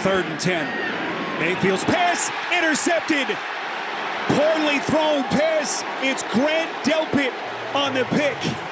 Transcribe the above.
Third and 10. Mayfield's pass intercepted. Poorly thrown pass. It's Grant Delpit on the pick.